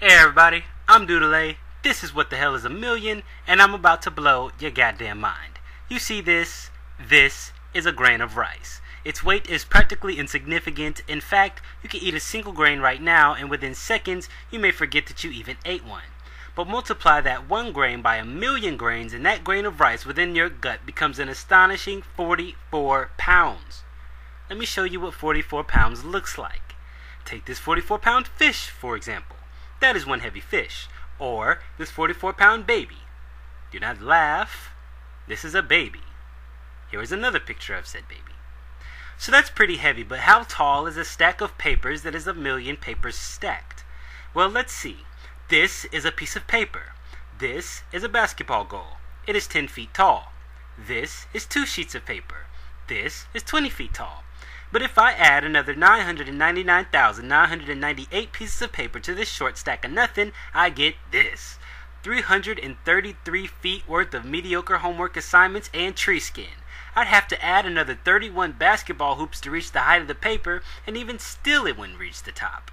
Hey everybody, I'm Doodelay This is what the hell is a million, and I'm about to blow your goddamn mind. You see this? This is a grain of rice. Its weight is practically insignificant. In fact, you can eat a single grain right now, and within seconds, you may forget that you even ate one. But multiply that one grain by a million grains, and that grain of rice within your gut becomes an astonishing 44 pounds. Let me show you what 44 pounds looks like. Take this 44 pound fish, for example. That is one heavy fish. Or this 44 pound baby. Do not laugh. This is a baby. Here is another picture of said baby. So that's pretty heavy, but how tall is a stack of papers that is a million papers stacked? Well, let's see. This is a piece of paper. This is a basketball goal. It is 10 feet tall. This is two sheets of paper. This is 20 feet tall. But if I add another 999,998 pieces of paper to this short stack of nothing, I get this. 333 feet worth of mediocre homework assignments and tree skin. I'd have to add another 31 basketball hoops to reach the height of the paper, and even still it wouldn't reach the top.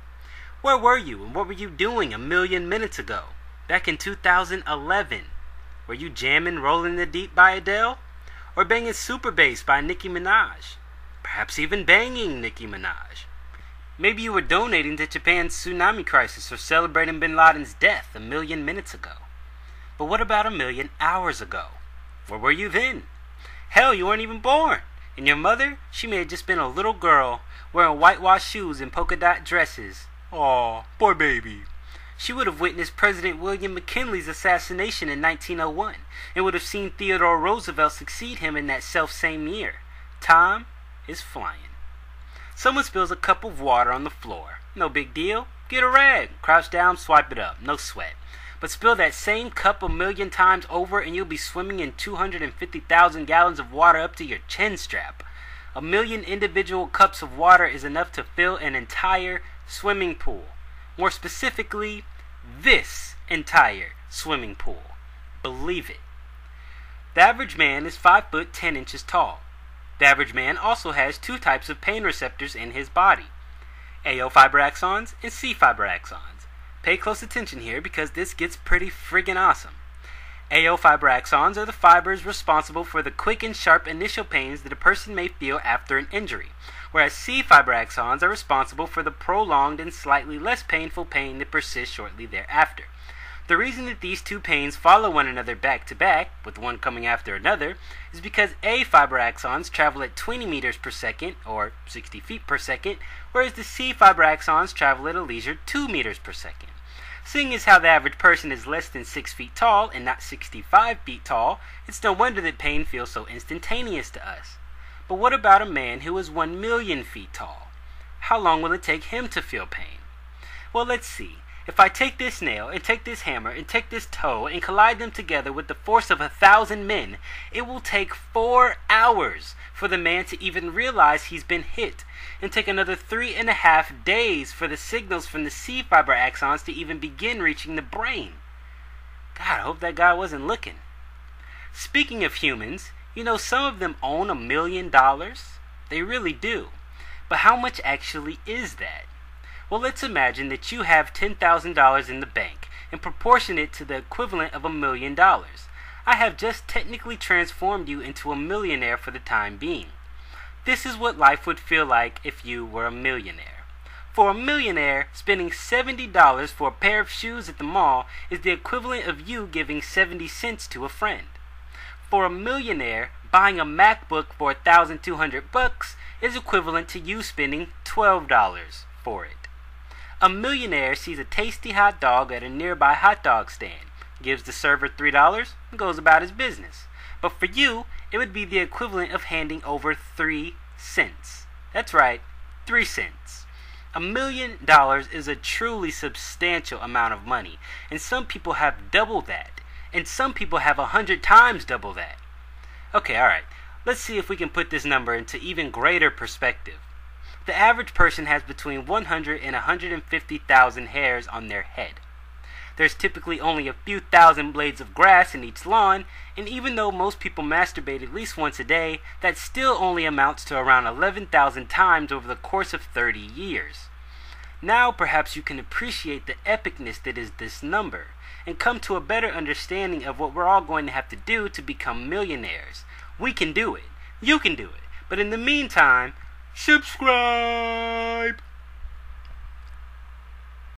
Where were you and what were you doing a million minutes ago? Back in 2011? Were you jamming Rolling in the Deep by Adele? Or banging Super Bass by Nicki Minaj? Perhaps even banging Nicki Minaj. Maybe you were donating to Japan's tsunami crisis or celebrating bin Laden's death a million minutes ago. But what about a million hours ago? Where were you then? Hell, you weren't even born. And your mother, she may have just been a little girl wearing whitewashed shoes and polka dot dresses. Aw, poor baby. She would have witnessed President William McKinley's assassination in 1901 and would have seen Theodore Roosevelt succeed him in that self same year. Time is flying. Someone spills a cup of water on the floor. No big deal. Get a rag, crouch down, swipe it up. No sweat. But spill that same cup a million times over and you'll be swimming in 250,000 gallons of water up to your chin strap. A million individual cups of water is enough to fill an entire swimming pool. More specifically, this entire swimming pool. Believe it. The average man is 5 foot 10 inches tall. The average man also has two types of pain receptors in his body AO fiber axons and C fiber axons. Pay close attention here because this gets pretty friggin' awesome. AO fiber axons are the fibers responsible for the quick and sharp initial pains that a person may feel after an injury, whereas C fiber axons are responsible for the prolonged and slightly less painful pain that persists shortly thereafter. The reason that these two pains follow one another back to back, with one coming after another, is because A fiber axons travel at 20 meters per second, or 60 feet per second, whereas the C fiber axons travel at a leisure 2 meters per second. Seeing as how the average person is less than 6 feet tall and not 65 feet tall, it's no wonder that pain feels so instantaneous to us. But what about a man who is 1 million feet tall? How long will it take him to feel pain? Well, let's see. If I take this nail and take this hammer and take this toe and collide them together with the force of a thousand men, it will take four hours for the man to even realize he's been hit, and take another three and a half days for the signals from the C fiber axons to even begin reaching the brain. God, I hope that guy wasn't looking. Speaking of humans, you know some of them own a million dollars? They really do. But how much actually is that? Well, let's imagine that you have $10,000 in the bank and proportion it to the equivalent of a million dollars. I have just technically transformed you into a millionaire for the time being. This is what life would feel like if you were a millionaire. For a millionaire, spending $70 for a pair of shoes at the mall is the equivalent of you giving 70 cents to a friend. For a millionaire, buying a MacBook for 1200 bucks is equivalent to you spending $12 for it. A millionaire sees a tasty hot dog at a nearby hot dog stand, gives the server $3, and goes about his business. But for you, it would be the equivalent of handing over 3 cents. That's right, 3 cents. A million dollars is a truly substantial amount of money, and some people have double that, and some people have a hundred times double that. Okay, alright, let's see if we can put this number into even greater perspective. The average person has between 100 and 150,000 hairs on their head. There's typically only a few thousand blades of grass in each lawn, and even though most people masturbate at least once a day, that still only amounts to around 11,000 times over the course of 30 years. Now perhaps you can appreciate the epicness that is this number and come to a better understanding of what we're all going to have to do to become millionaires. We can do it. You can do it. But in the meantime, subscribe!